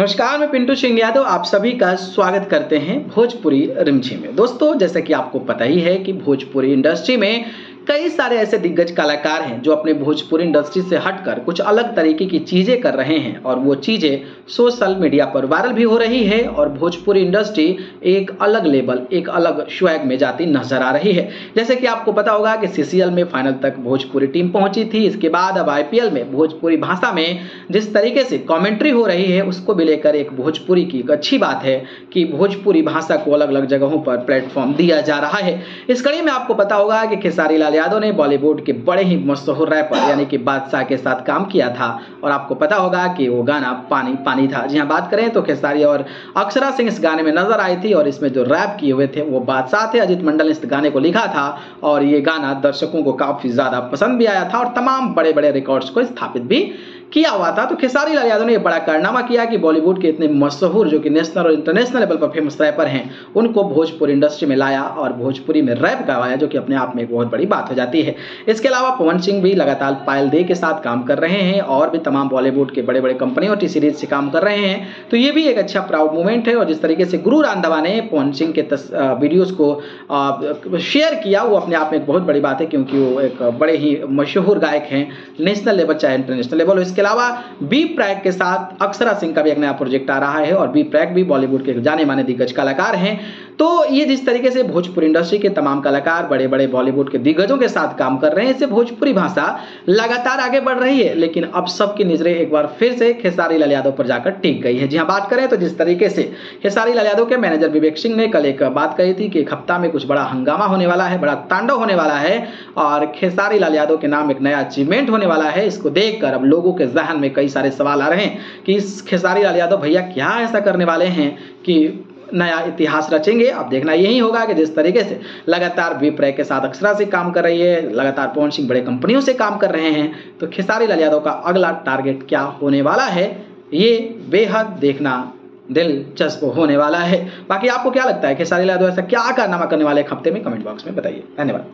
नमस्कार, मैं पिंटू सिंह यादव, आप सभी का स्वागत करते हैं भोजपुरी रिमझी में। दोस्तों, जैसा कि आपको पता ही है कि भोजपुरी इंडस्ट्री में कई सारे ऐसे दिग्गज कलाकार हैं जो अपने भोजपुरी इंडस्ट्री से हटकर कुछ अलग तरीके की चीज़ें कर रहे हैं और वो चीज़ें सोशल मीडिया पर वायरल भी हो रही है और भोजपुरी इंडस्ट्री एक अलग लेवल, एक अलग स्वैग में जाती नज़र आ रही है। जैसे कि आपको पता होगा कि सीसीएल में फाइनल तक भोजपुरी टीम पहुँची थी, इसके बाद अब आईपीएल में भोजपुरी भाषा में जिस तरीके से कॉमेंट्री हो रही है, उसको भी लेकर एक भोजपुरी की एक अच्छी बात है कि भोजपुरी भाषा को अलग अलग जगहों पर प्लेटफॉर्म दिया जा रहा है। इस कड़ी में आपको पता होगा कि खेसारी लाल यादव ने बॉलीवुड के बड़े ही मशहूर रैपर यानी कि बादशाह के साथ काम किया था। और आपको पता होगा कि वो गाना पानी पानी था। जी हाँ बात करें तो खेसारी और अक्षरा सिंह इस गाने में नज़र आई थी, और इसमें जो रैप किए हुए थे, वो बादशाह थे। अजित मंडल ने इस गाने को लिखा था, और ये गाना दर्शकों को काफ़ी ज़्यादा पसंद भी आया था, और तमाम बड़े बड़े रिकॉर्ड्स को स्थापित भी किया हुआ था तो खेसारी लाल यादव ने यह बड़ा कारनामा किया कि बॉलीवुड के इतने मशहूर जो कि नेशनल और इंटरनेशनल लेवल पर फ़ेमस रैपर हैं, उनको भोजपुरी इंडस्ट्री में लाया और भोजपुरी में रैप गवाया, जो कि अपने आप में एक बहुत बड़ी बात हो जाती है। इसके अलावा पवन सिंह भी लगातार पायल दे के साथ काम कर रहे हैं और भी तमाम बॉलीवुड के बड़े बड़े कंपनी और टी सीरीज़ से काम कर रहे हैं। तो ये भी एक अच्छा प्राउड मूवमेंट है और जिस तरीके से गुरु रांधवा ने पवन सिंह के वीडियोज़ को शेयर किया, वो अपने आप में एक बहुत बड़ी बात है, क्योंकि वो एक बड़े ही मशहूर गायक हैं नेशनल लेवल चाहे इंटरनेशनल लेवल इसके अलावा बी प्रैक के साथ अक्षरा सिंह का भी एक नया प्रोजेक्ट आ रहा है और बी प्रैक भी बॉलीवुड के जाने माने दिग्गज कलाकार हैं। तो ये जिस तरीके से भोजपुरी इंडस्ट्री के तमाम कलाकार बड़े बड़े बॉलीवुड के दिग्गजों के साथ काम कर रहे हैं, इससे भोजपुरी भाषा लगातार आगे बढ़ रही है, लेकिन अब सबकी नज़रें एक बार फिर से खेसारी लाल यादव पर जाकर टिक गई है। जी हाँ बात करें तो जिस तरीके से खेसारी लाल यादव के मैनेजर विवेक सिंह ने कल एक बात कही थी कि एक हफ़्ता में कुछ बड़ा हंगामा होने वाला है, बड़ा तांडव होने वाला है और खेसारी लाल यादव के नाम एक नया अचीवमेंट होने वाला है, इसको देखकर अब लोगों के जहन में कई सारे सवाल आ रहे हैं कि इस खेसारी लाल यादव भैया क्या ऐसा करने वाले हैं कि नया इतिहास रचेंगे? अब देखना यही होगा कि जिस तरीके से लगातार विप्रय के साथ अक्षरा से काम कर रही है, लगातार पवन सिंह बड़े कंपनियों से काम कर रहे हैं तो खेसारी लाल यादव का अगला टारगेट क्या होने वाला है? ये बेहद देखना दिलचस्प होने वाला है। बाकी आपको क्या लगता है, खेसारी लाल यादव ऐसा क्या कारनामा करने वाले एक हफ़्ते में कमेंट बॉक्स में बताइए। धन्यवाद।